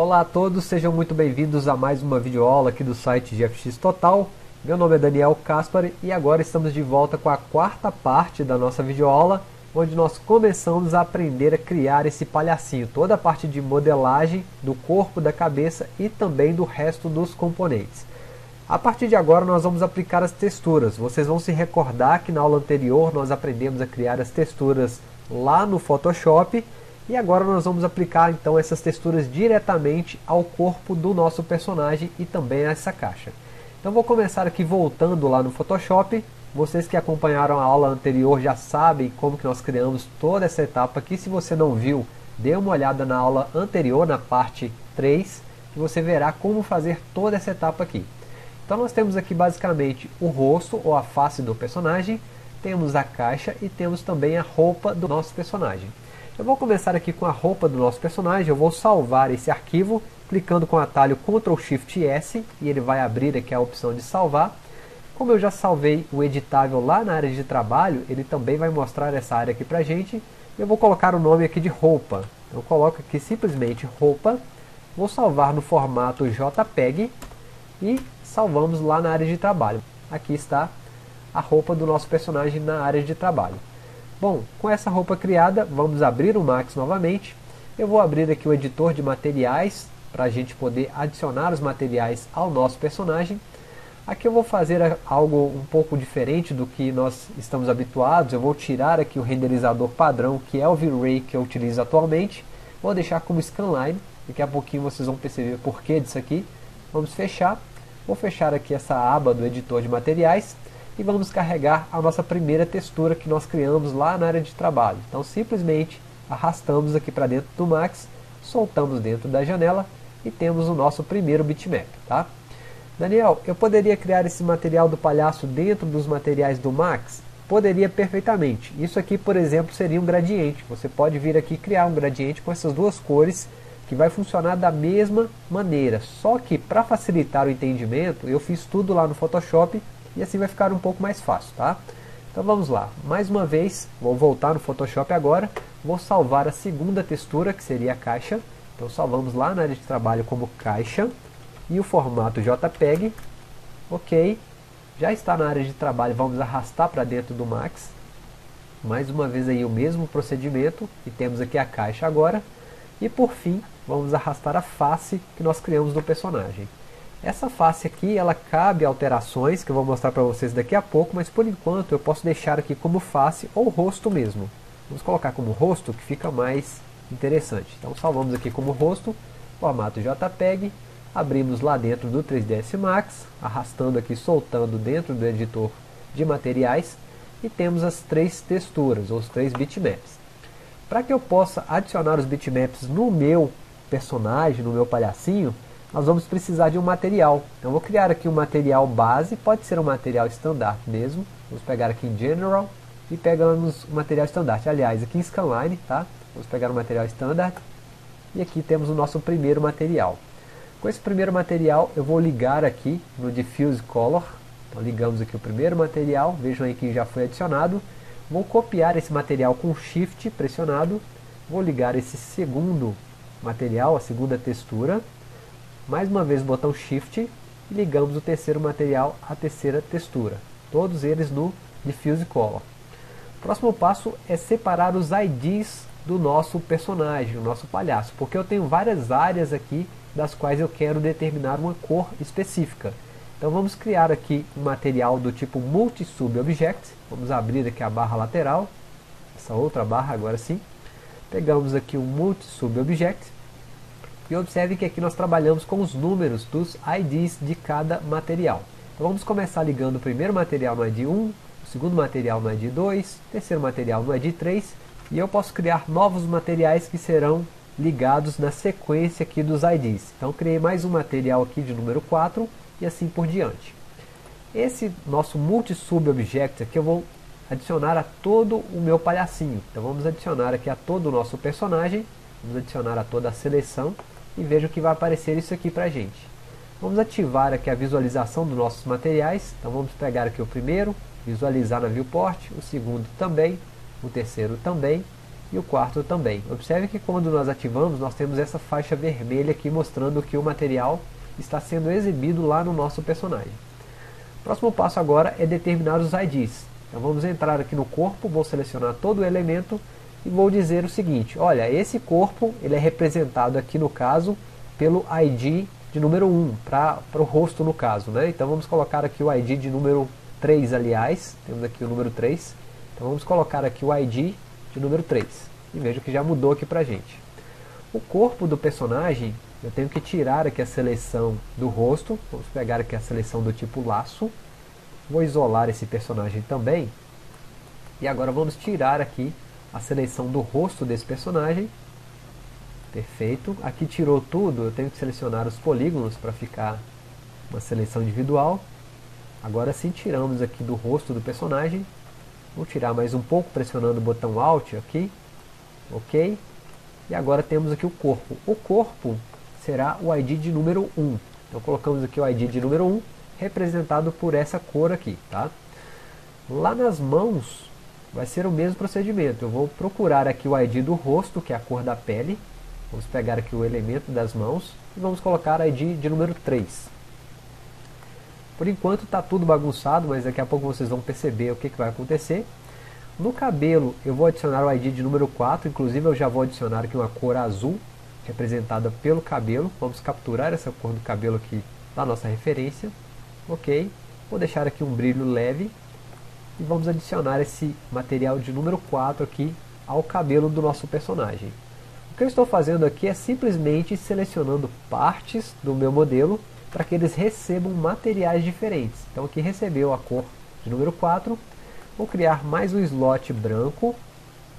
Olá a todos, sejam muito bem-vindos a mais uma videoaula aqui do site GFX Total. Meu nome é Daniel Caspar e agora estamos de volta com a quarta parte da nossa videoaula, onde nós começamos a aprender a criar esse palhacinho, toda a parte de modelagem do corpo, da cabeça e também do resto dos componentes. A partir de agora nós vamos aplicar as texturas. Vocês vão se recordar que na aula anterior nós aprendemos a criar as texturas lá no Photoshop e agora nós vamos aplicar então essas texturas diretamente ao corpo do nosso personagem e também a essa caixa. Então vou começar aqui voltando lá no Photoshop. Vocês que acompanharam a aula anterior já sabem como que nós criamos toda essa etapa aqui. Se você não viu, dê uma olhada na aula anterior, na parte 3, que você verá como fazer toda essa etapa aqui. Então nós temos aqui basicamente o rosto ou a face do personagem, temos a caixa e temos também a roupa do nosso personagem. Eu vou começar aqui com a roupa do nosso personagem, eu vou salvar esse arquivo, clicando com o atalho Ctrl Shift S, e ele vai abrir aqui a opção de salvar. Como eu já salvei o editável lá na área de trabalho, ele também vai mostrar essa área aqui pra gente. Eu vou colocar o nome aqui de roupa. Eu coloco aqui simplesmente roupa, vou salvar no formato JPEG e salvamos lá na área de trabalho. Aqui está a roupa do nosso personagem na área de trabalho. Bom, com essa roupa criada, vamos abrir o Max novamente. Eu vou abrir aqui o editor de materiais, para a gente poder adicionar os materiais ao nosso personagem. Aqui eu vou fazer algo um pouco diferente do que nós estamos habituados. Eu vou tirar aqui o renderizador padrão, que é o V-Ray que eu utilizo atualmente. Vou deixar como scanline. Daqui a pouquinho vocês vão perceber o porquê disso aqui. Vamos fechar. Vou fechar aqui essa aba do editor de materiais e vamos carregar a nossa primeira textura que nós criamos lá na área de trabalho. Então simplesmente arrastamos aqui para dentro do Max, soltamos dentro da janela e temos o nosso primeiro bitmap. Tá? Daniel, eu poderia criar esse material do palhaço dentro dos materiais do Max? Poderia perfeitamente. Isso aqui, por exemplo, seria um gradiente. Você pode vir aqui criar um gradiente com essas duas cores que vai funcionar da mesma maneira. Só que para facilitar o entendimento, eu fiz tudo lá no Photoshop e assim vai ficar um pouco mais fácil, tá? Então vamos lá, mais uma vez, vou voltar no Photoshop agora, vou salvar a segunda textura, que seria a caixa, então salvamos lá na área de trabalho como caixa, e o formato JPEG, ok, já está na área de trabalho, vamos arrastar para dentro do Max, mais uma vez aí o mesmo procedimento, e temos aqui a caixa agora, e por fim, vamos arrastar a face que nós criamos do personagem. Essa face aqui, ela cabe alterações, que eu vou mostrar para vocês daqui a pouco, mas por enquanto eu posso deixar aqui como face ou rosto mesmo. Vamos colocar como rosto, que fica mais interessante. Então salvamos aqui como rosto, formato JPEG, abrimos lá dentro do 3ds Max, arrastando aqui, soltando dentro do editor de materiais, e temos as três texturas, ou os três bitmaps. Para que eu possa adicionar os bitmaps no meu personagem, no meu palhacinho, nós vamos precisar de um material. Então vou criar aqui um material base, pode ser um material standard mesmo. Vamos pegar aqui em General e pegamos o material standard. Aliás, aqui em Scanline, tá? Vamos pegar o material standard e aqui temos o nosso primeiro material. Com esse primeiro material eu vou ligar aqui no Diffuse Color. Então ligamos aqui o primeiro material, vejam aí que já foi adicionado. Vou copiar esse material com Shift pressionado. Vou ligar esse segundo material, a segunda textura mais uma vez o botão Shift e ligamos o terceiro material à terceira textura. Todos eles no Diffuse Color. O próximo passo é separar os IDs do nosso personagem, o nosso palhaço, porque eu tenho várias áreas aqui das quais eu quero determinar uma cor específica. Então vamos criar aqui um material do tipo Multi-Sub Object. Vamos abrir aqui a barra lateral, essa outra barra agora sim. Pegamos aqui o Multi-Sub Object e observe que aqui nós trabalhamos com os números dos IDs de cada material. Então vamos começar ligando o primeiro material no ID 1, o segundo material no ID 2, o terceiro material no ID 3, e eu posso criar novos materiais que serão ligados na sequência aqui dos IDs. Então criei mais um material aqui de número 4 e assim por diante. Esse nosso multi-sub-object aqui eu vou adicionar a todo o meu palhacinho. Então vamos adicionar aqui a todo o nosso personagem, vamos adicionar a toda a seleção e veja que vai aparecer isso aqui para a gente. Vamos ativar aqui a visualização dos nossos materiais, então vamos pegar aqui o primeiro, visualizar na viewport, o segundo também, o terceiro também, e o quarto também. Observe que quando nós ativamos, nós temos essa faixa vermelha aqui mostrando que o material está sendo exibido lá no nosso personagem. O próximo passo agora é determinar os IDs. Então vamos entrar aqui no corpo, vou selecionar todo o elemento e vou dizer o seguinte, olha, esse corpo ele é representado aqui no caso pelo ID de número 1, para o rosto no caso. Né? Então vamos colocar aqui o ID de número 3, aliás, temos aqui o número 3. Então vamos colocar aqui o ID de número 3. E veja que já mudou aqui para gente. O corpo do personagem, eu tenho que tirar aqui a seleção do rosto. Vamos pegar aqui a seleção do tipo laço. Vou isolar esse personagem também. E agora vamos tirar aqui a seleção do rosto desse personagem. Perfeito. Aqui tirou tudo, eu tenho que selecionar os polígonos para ficar uma seleção individual. Agora sim tiramos aqui do rosto do personagem. Vou tirar mais um pouco pressionando o botão Alt aqui. Ok. E agora temos aqui o corpo. O corpo será o ID de número 1. Então colocamos aqui o ID de número 1, representado por essa cor aqui. Tá? Lá nas mãos vai ser o mesmo procedimento. Eu vou procurar aqui o ID do rosto, que é a cor da pele. Vamos pegar aqui o elemento das mãos e vamos colocar ID de número 3. Por enquanto está tudo bagunçado, mas daqui a pouco vocês vão perceber o que, que vai acontecer. No cabelo eu vou adicionar o ID de número 4, inclusive eu já vou adicionar aqui uma cor azul, representada pelo cabelo. Vamos capturar essa cor do cabelo aqui da nossa referência. Ok, vou deixar aqui um brilho leve e vamos adicionar esse material de número 4 aqui ao cabelo do nosso personagem. O que eu estou fazendo aqui é simplesmente selecionando partes do meu modelo para que eles recebam materiais diferentes. Então aqui recebeu a cor de número 4. Vou criar mais um slot branco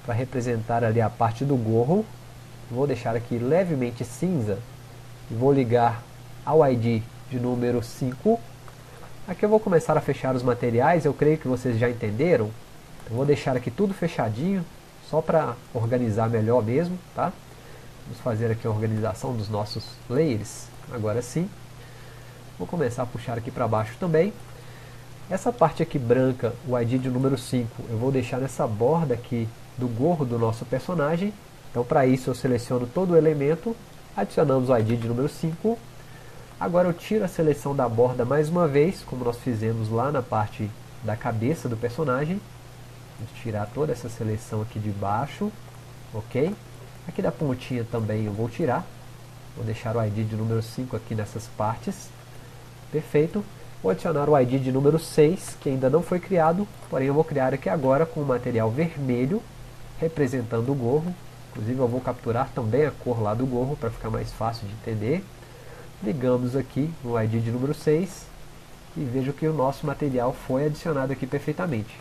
para representar ali a parte do gorro. Vou deixar aqui levemente cinza e vou ligar ao ID de número 5. Aqui eu vou começar a fechar os materiais, eu creio que vocês já entenderam. Eu vou deixar aqui tudo fechadinho, só para organizar melhor mesmo, tá? Vamos fazer aqui a organização dos nossos layers, agora sim. Vou começar a puxar aqui para baixo também. Essa parte aqui branca, o ID de número 5, eu vou deixar nessa borda aqui do gorro do nosso personagem. Então para isso eu seleciono todo o elemento, adicionamos o ID de número 5. Agora eu tiro a seleção da borda mais uma vez, como nós fizemos lá na parte da cabeça do personagem. Vamos tirar toda essa seleção aqui de baixo, ok? Aqui da pontinha também eu vou tirar. Vou deixar o ID de número 5 aqui nessas partes. Perfeito. Vou adicionar o ID de número 6, que ainda não foi criado, porém eu vou criar aqui agora com o material vermelho, representando o gorro. Inclusive eu vou capturar também a cor lá do gorro, para ficar mais fácil de entender. Ligamos aqui no ID de número 6, e vejo que o nosso material foi adicionado aqui perfeitamente.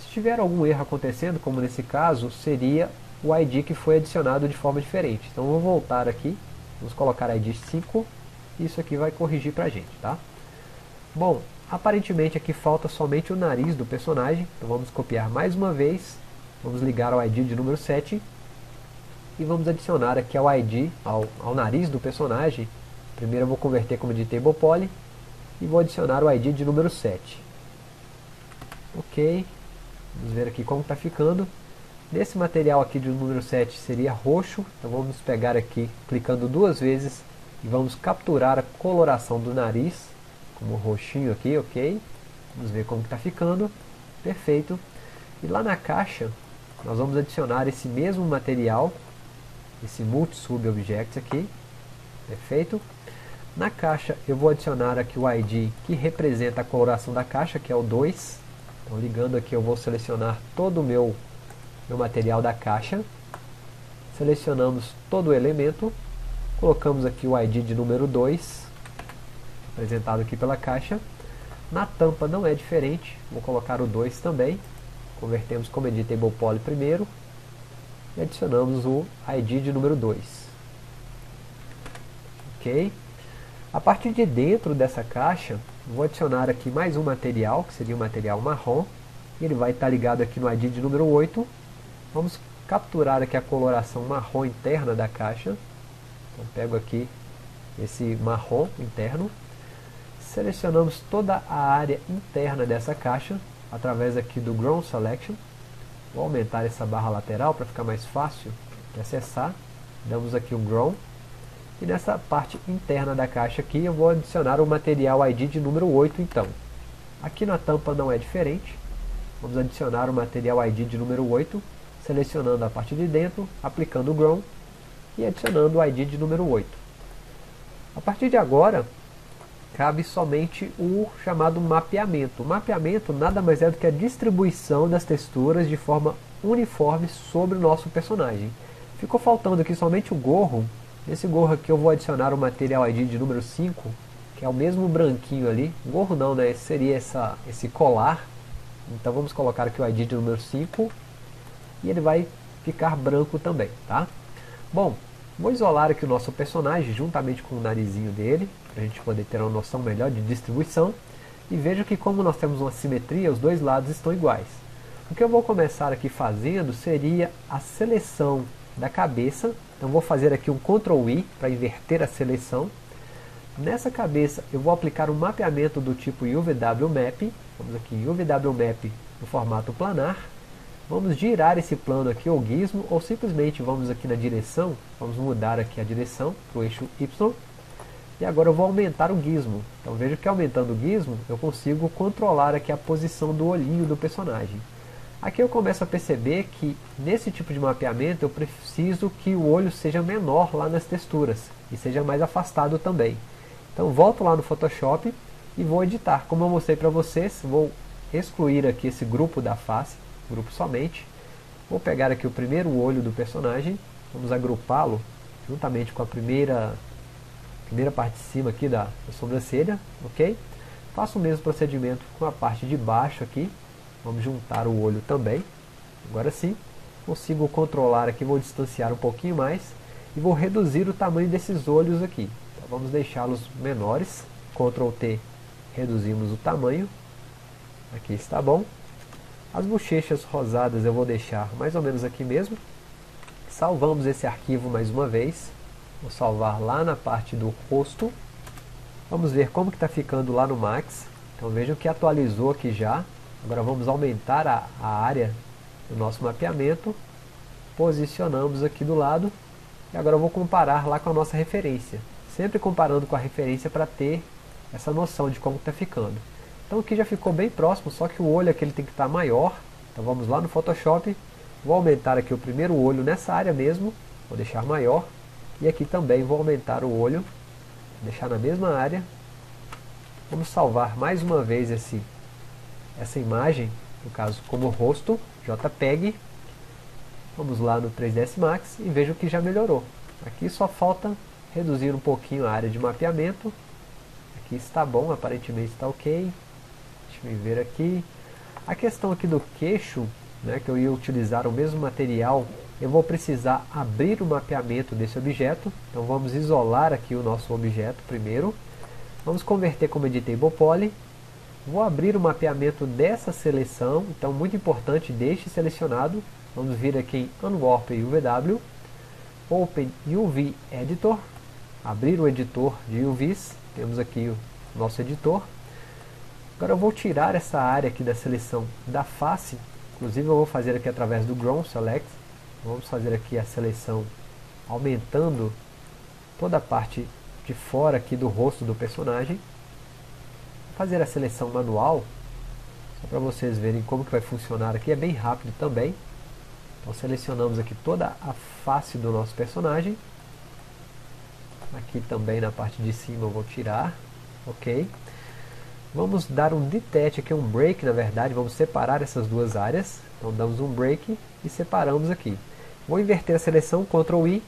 Se tiver algum erro acontecendo, como nesse caso, seria o ID que foi adicionado de forma diferente. Então vou voltar aqui, vamos colocar ID 5, isso aqui vai corrigir pra gente, tá? Bom, aparentemente aqui falta somente o nariz do personagem, então vamos copiar mais uma vez, vamos ligar ao ID de número 7 e vamos adicionar aqui ao ID, ao, ao nariz do personagem, primeiro eu vou converter como de table poly e vou adicionar o ID de número 7. Ok, vamos ver aqui como está ficando. Nesse material aqui de número 7 seria roxo, então vamos pegar aqui, clicando duas vezes e vamos capturar a coloração do nariz, como roxinho aqui, ok? Vamos ver como está ficando, perfeito. E lá na caixa, nós vamos adicionar esse mesmo material, esse Multi-Sub Object aqui, perfeito. Na caixa eu vou adicionar aqui o ID que representa a coloração da caixa, que é o 2. Então ligando aqui eu vou selecionar todo o meu, meu material da caixa. Selecionamos todo o elemento Colocamos aqui o ID de número 2, apresentado aqui pela caixa. Na tampa não é diferente, vou colocar o 2 também. Convertemos como editable poly primeiro e adicionamos o ID de número 2. Ok? A partir de dentro dessa caixa, vou adicionar aqui mais um material, que seria o um material marrom. Ele vai estar ligado aqui no ID de número 8. Vamos capturar aqui a coloração marrom interna da caixa. Então pego aqui esse marrom interno, selecionamos toda a área interna dessa caixa através aqui do Ground Selection. Vou aumentar essa barra lateral para ficar mais fácil de acessar. Damos aqui um Grow. E nessa parte interna da caixa aqui eu vou adicionar o material ID de número 8 então. Aqui na tampa não é diferente. Vamos adicionar o material ID de número 8, selecionando a parte de dentro, aplicando o Grow e adicionando o ID de número 8. A partir de agora, cabe somente o chamado mapeamento. O mapeamento nada mais é do que a distribuição das texturas de forma uniforme sobre o nosso personagem. Ficou faltando aqui somente o gorro. Nesse gorro aqui eu vou adicionar o material ID de número 5, que é o mesmo branquinho ali. Gorro não, né? Esse seria essa, esse colar. Então vamos colocar aqui o ID de número 5 e ele vai ficar branco também, tá? Bom, vou isolar aqui o nosso personagem juntamente com o narizinho dele para a gente poder ter uma noção melhor de distribuição. E veja que como nós temos uma simetria, os dois lados estão iguais. O que eu vou começar aqui fazendo seria a seleção da cabeça. Então vou fazer aqui um Ctrl I para inverter a seleção. Nessa cabeça eu vou aplicar um mapeamento do tipo UVW Map. Vamos aqui em UVW Map no formato planar. Vamos girar esse plano aqui, ou gizmo, ou simplesmente vamos aqui na direção, vamos mudar aqui a direção para o eixo Y e agora eu vou aumentar o gizmo. Então veja que aumentando o gizmo, eu consigo controlar aqui a posição do olhinho do personagem. Aqui eu começo a perceber que nesse tipo de mapeamento eu preciso que o olho seja menor lá nas texturas e seja mais afastado também. Então volto lá no Photoshop e vou editar. Como eu mostrei para vocês, vou excluir aqui esse grupo da face, grupo somente. Vou pegar aqui o primeiro olho do personagem, vamos agrupá-lo juntamente com a primeira primeira parte de cima aqui da, da sobrancelha, ok? Faço o mesmo procedimento com a parte de baixo aqui, vamos juntar o olho também, agora sim, consigo controlar aqui, vou distanciar um pouquinho mais, e vou reduzir o tamanho desses olhos aqui, então vamos deixá-los menores, Ctrl T, reduzimos o tamanho, aqui está bom, as bochechas rosadas eu vou deixar mais ou menos aqui mesmo, salvamos esse arquivo mais uma vez, Vou salvar lá na parte do rosto. Vamos ver como que está ficando lá no Max. Então vejam que atualizou aqui já. Agora vamos aumentar a, a área do nosso mapeamento. Posicionamos aqui do lado. E agora eu vou comparar lá com a nossa referência. Sempre comparando com a referência para ter essa noção de como está ficando. Então aqui já ficou bem próximo, só que o olho aqui ele tem que estar tá maior. Então vamos lá no Photoshop. Vou aumentar aqui o primeiro olho nessa área mesmo. Vou deixar maior. E aqui também vou aumentar o olho, deixar na mesma área. Vamos salvar mais uma vez esse, essa imagem, no caso como rosto, JPEG. Vamos lá no 3ds Max e vejo que já melhorou. Aqui só falta reduzir um pouquinho a área de mapeamento. Aqui está bom, aparentemente está ok. Deixa eu ver aqui. A questão aqui do queixo, né, que eu ia utilizar o mesmo material eu vou precisar abrir o mapeamento desse objeto. Então vamos isolar aqui o nosso objeto primeiro. Vamos converter como Editable Poly. Vou abrir o mapeamento dessa seleção, então muito importante, deixe selecionado. Vamos vir aqui em Unwarp UVW, Open UV Editor, abrir o editor de UVs, temos aqui o nosso editor. Agora eu vou tirar essa área aqui da seleção da face, inclusive eu vou fazer aqui através do Ground Select, Vamos fazer aqui a seleção aumentando toda a parte de fora aqui do rosto do personagem. Fazer a seleção manual, só para vocês verem como que vai funcionar aqui, é bem rápido também. Então selecionamos aqui toda a face do nosso personagem. Aqui também na parte de cima eu vou tirar, ok. Vamos dar um detach aqui, um break na verdade, vamos separar essas duas áreas. Então damos um break e separamos aqui. Vou inverter a seleção, Ctrl I,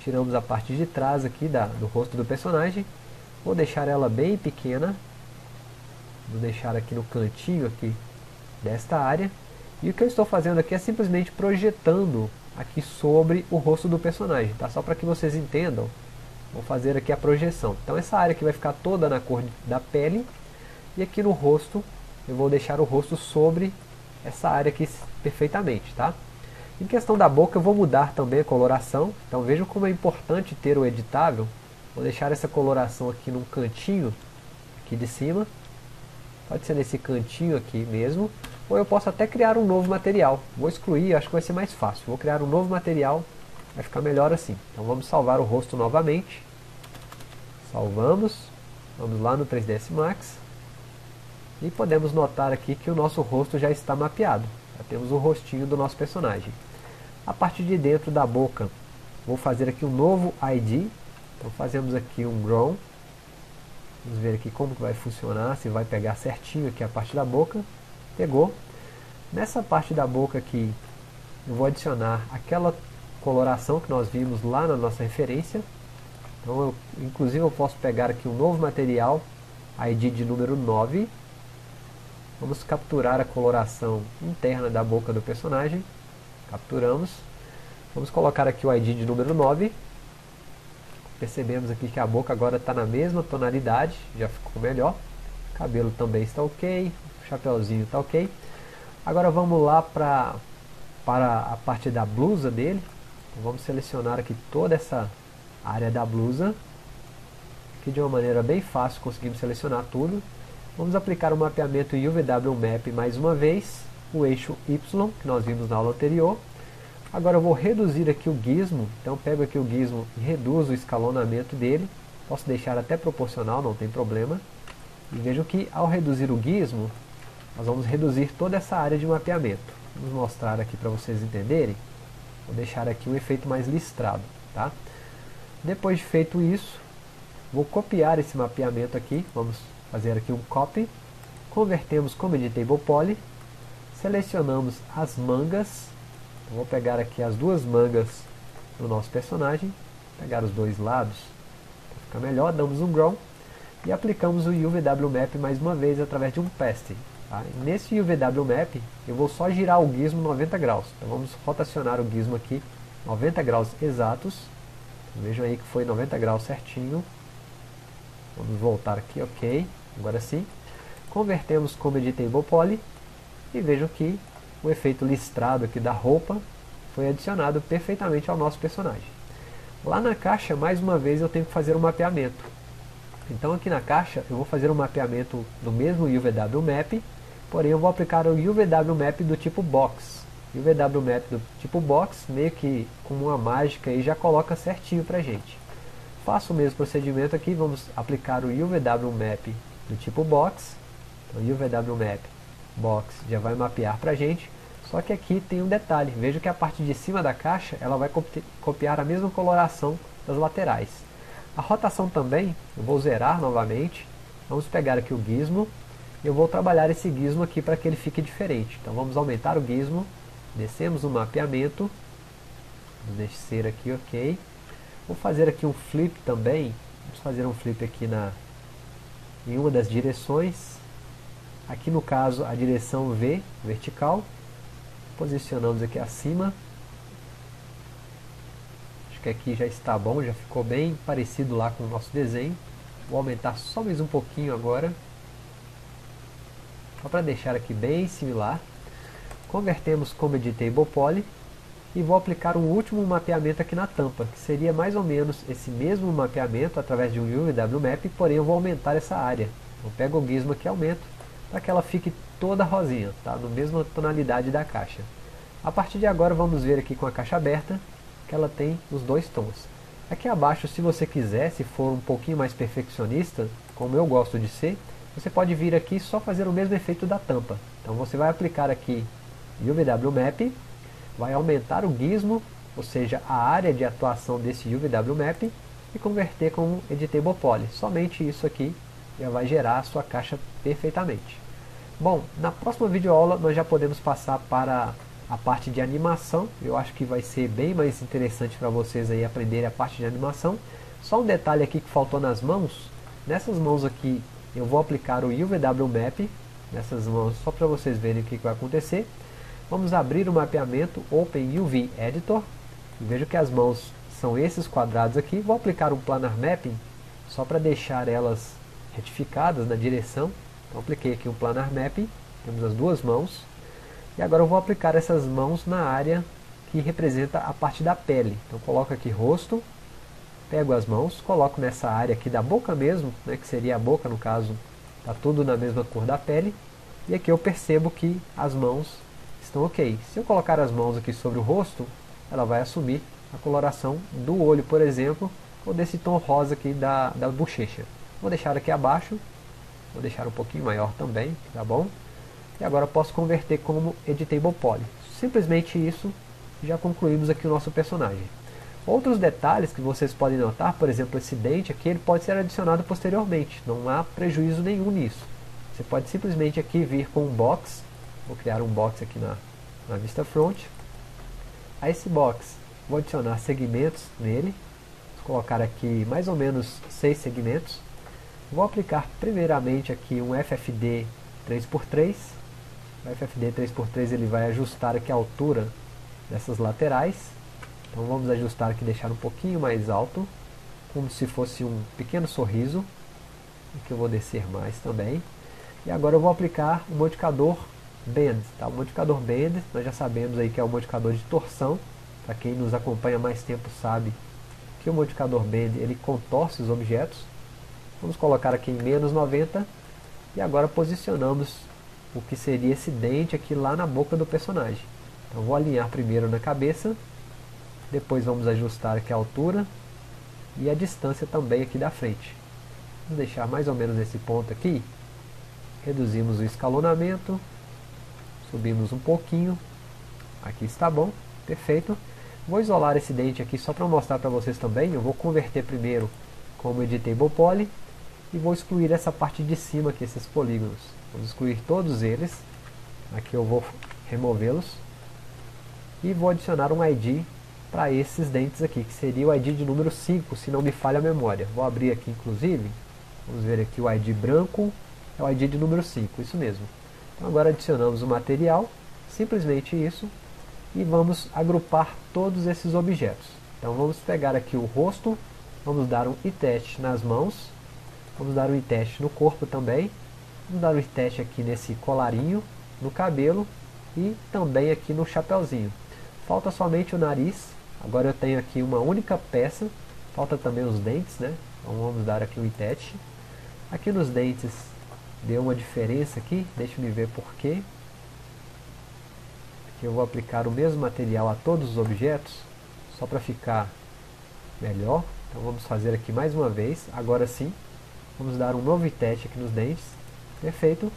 tiramos a parte de trás aqui da, do rosto do personagem, vou deixar ela bem pequena, vou deixar aqui no cantinho aqui desta área, e o que eu estou fazendo aqui é simplesmente projetando aqui sobre o rosto do personagem, tá? só para que vocês entendam, vou fazer aqui a projeção. Então essa área aqui vai ficar toda na cor da pele, e aqui no rosto, eu vou deixar o rosto sobre essa área aqui perfeitamente, tá? Em questão da boca eu vou mudar também a coloração, então vejam como é importante ter o editável. Vou deixar essa coloração aqui num cantinho, aqui de cima. Pode ser nesse cantinho aqui mesmo. ou eu posso até criar um novo material. Vou excluir, acho que vai ser mais fácil. Vou criar um novo material, vai ficar melhor assim. Então vamos salvar o rosto novamente. Salvamos, vamos lá no 3ds Max. E podemos notar aqui que o nosso rosto já está mapeado. Já temos o rostinho do nosso personagem. A parte de dentro da boca, vou fazer aqui um novo ID. Então fazemos aqui um grown. Vamos ver aqui como que vai funcionar, se vai pegar certinho aqui a parte da boca. Pegou. Nessa parte da boca aqui, eu vou adicionar aquela coloração que nós vimos lá na nossa referência. Então, eu, inclusive eu posso pegar aqui um novo material, ID de número 9. Vamos capturar a coloração interna da boca do personagem. Capturamos. Vamos colocar aqui o ID de número 9. Percebemos aqui que a boca agora está na mesma tonalidade, já ficou melhor. O cabelo também está ok, o chapéuzinho está ok. Agora vamos lá pra, para a parte da blusa dele. Então vamos selecionar aqui toda essa área da blusa. Aqui de uma maneira bem fácil conseguimos selecionar tudo. Vamos aplicar o mapeamento UVW Map mais uma vez, o eixo Y, que nós vimos na aula anterior. Agora eu vou reduzir aqui o gizmo, então pego aqui o gizmo e reduzo o escalonamento dele. Posso deixar até proporcional, não tem problema. E vejo que ao reduzir o gizmo, nós vamos reduzir toda essa área de mapeamento. Vamos mostrar aqui para vocês entenderem. Vou deixar aqui um efeito mais listrado. Tá? Depois de feito isso, vou copiar esse mapeamento aqui. Vamos fazer aqui um copy. Convertemos como editable poly. Selecionamos as mangas eu vou pegar aqui as duas mangas do nosso personagem, pegar os dois lados para ficar melhor, damos um grow e aplicamos o UVW Map mais uma vez através de um paste. Tá? Nesse UVW Map eu vou só girar o gizmo 90 graus, então vamos rotacionar o gizmo aqui 90 graus exatos, então, vejam aí que foi 90 graus certinho, vamos voltar aqui, ok, agora sim, convertemos como editable poly e vejam que o efeito listrado aqui da roupa foi adicionado perfeitamente ao nosso personagem. Lá na caixa, mais uma vez, eu tenho que fazer um mapeamento. Então aqui na caixa eu vou fazer um mapeamento do mesmo UVW Map, porém eu vou aplicar o UVW Map do tipo Box. UVW Map do tipo Box, meio que com uma mágica e já coloca certinho pra gente. Faço o mesmo procedimento aqui, vamos aplicar o UVW Map do tipo Box. Então UVW Map Box já vai mapear para a gente. Só que aqui tem um detalhe, veja que a parte de cima da caixa ela vai copiar a mesma coloração das laterais. A rotação também, eu vou zerar novamente, vamos pegar aqui o gizmo, eu vou trabalhar esse gizmo aqui para que ele fique diferente. Então vamos aumentar o gizmo, descemos o mapeamento, vamos descer aqui, ok. Vou fazer aqui um flip também, vamos fazer um flip aqui na, em uma das direções, Aqui no caso a direção V, vertical. Posicionamos aqui acima. Acho que aqui já está bom, já ficou bem parecido lá com o nosso desenho. Vou aumentar só mais um pouquinho agora. Só para deixar aqui bem similar. Convertemos como editable poly. E vou aplicar um último mapeamento aqui na tampa, que seria mais ou menos esse mesmo mapeamento através de um UV Map, porém eu vou aumentar essa área. Então pego o gizmo aqui e aumento para que ela fique toda rosinha, tá? no mesma tonalidade da caixa. A partir de agora vamos ver aqui com a caixa aberta que ela tem os dois tons. Aqui abaixo, se você quiser, se for um pouquinho mais perfeccionista, como eu gosto de ser, você pode vir aqui e só fazer o mesmo efeito da tampa. Então você vai aplicar aqui UVW Map, vai aumentar o gizmo, ou seja, a área de atuação desse UVW Map, e converter como Editable Poly. Somente isso aqui já vai gerar a sua caixa perfeitamente. Bom, na próxima videoaula nós já podemos passar para a parte de animação. Eu acho que vai ser bem mais interessante para vocês aí aprenderem a parte de animação. Só um detalhe aqui que faltou nas mãos. Nessas mãos aqui eu vou aplicar o UVW Map. Nessas mãos, só para vocês verem o que, que vai acontecer. Vamos abrir o mapeamento Open UV Editor. Vejo que as mãos são esses quadrados aqui. Vou aplicar um Planar Mapping só para deixar elas retificadas na direção. Então apliquei aqui um planar mapping, temos as duas mãos. E agora eu vou aplicar essas mãos na área que representa a parte da pele. Então coloco aqui rosto, pego as mãos, coloco nessa área aqui da boca mesmo, né, que seria a boca no caso, está tudo na mesma cor da pele. E aqui eu percebo que as mãos estão ok. Se eu colocar as mãos aqui sobre o rosto, ela vai assumir a coloração do olho, por exemplo, ou desse tom rosa aqui da, da bochecha. Vou deixar aqui abaixo, vou deixar um pouquinho maior também, tá bom? E agora posso converter como Editable Poly. Simplesmente isso, já concluímos aqui o nosso personagem. Outros detalhes que vocês podem notar, por exemplo, esse dente aqui, ele pode ser adicionado posteriormente, não há prejuízo nenhum nisso. Você pode simplesmente aqui vir com um box, vou criar um box aqui na, na vista front. A esse box, vou adicionar segmentos nele, vou colocar aqui mais ou menos seis segmentos. Vou aplicar primeiramente aqui um FFD 3x3. O FFD 3x3 ele vai ajustar aqui a altura dessas laterais. Então vamos ajustar aqui, deixar um pouquinho mais alto, como se fosse um pequeno sorriso. Aqui eu vou descer mais também. E agora eu vou aplicar o modificador Bend. Tá? O modificador Bend, nós já sabemos aí que é o modificador de torção. Para quem nos acompanha mais tempo sabe que o modificador Bend ele contorce os objetos. Vamos colocar aqui em menos 90 e agora posicionamos o que seria esse dente aqui lá na boca do personagem. Então vou alinhar primeiro na cabeça, depois vamos ajustar aqui a altura e a distância também aqui da frente. Vamos deixar mais ou menos nesse ponto aqui reduzimos o escalonamento, subimos um pouquinho, aqui está bom, perfeito. Vou isolar esse dente aqui só para mostrar para vocês também, eu vou converter primeiro como Editable Poly e vou excluir essa parte de cima aqui, esses polígonos. Vamos excluir todos eles, aqui eu vou removê-los e vou adicionar um ID para esses dentes aqui, que seria o ID de número 5, se não me falha a memória. Vou abrir aqui inclusive, vamos ver aqui o ID branco, é o ID de número 5, isso mesmo. Então agora adicionamos o material, simplesmente isso, e vamos agrupar todos esses objetos. Então vamos pegar aqui o rosto, vamos dar um i-teste nas mãos, vamos dar um i-teste no corpo também, vamos dar um i-teste aqui nesse colarinho, no cabelo e também aqui no chapéuzinho. Falta somente o nariz, agora eu tenho aqui uma única peça, falta também os dentes, né? Então vamos dar aqui um i-teste. Aqui nos dentes deu uma diferença aqui, deixa eu ver porquê. Aqui eu vou aplicar o mesmo material a todos os objetos, só para ficar melhor. Então vamos fazer aqui mais uma vez, agora sim. Vamos dar um novo teste aqui nos dentes, perfeito.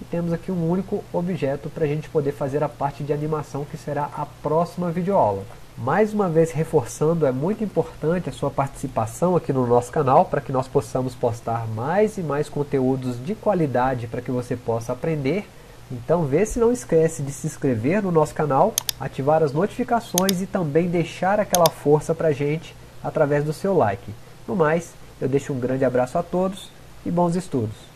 E temos aqui um único objeto para a gente poder fazer a parte de animação que será a próxima videoaula. Mais uma vez reforçando, é muito importante a sua participação aqui no nosso canal para que nós possamos postar mais e mais conteúdos de qualidade para que você possa aprender. Então vê se não esquece de se inscrever no nosso canal, ativar as notificações e também deixar aquela força para a gente através do seu like. No mais, eu deixo um grande abraço a todos e bons estudos.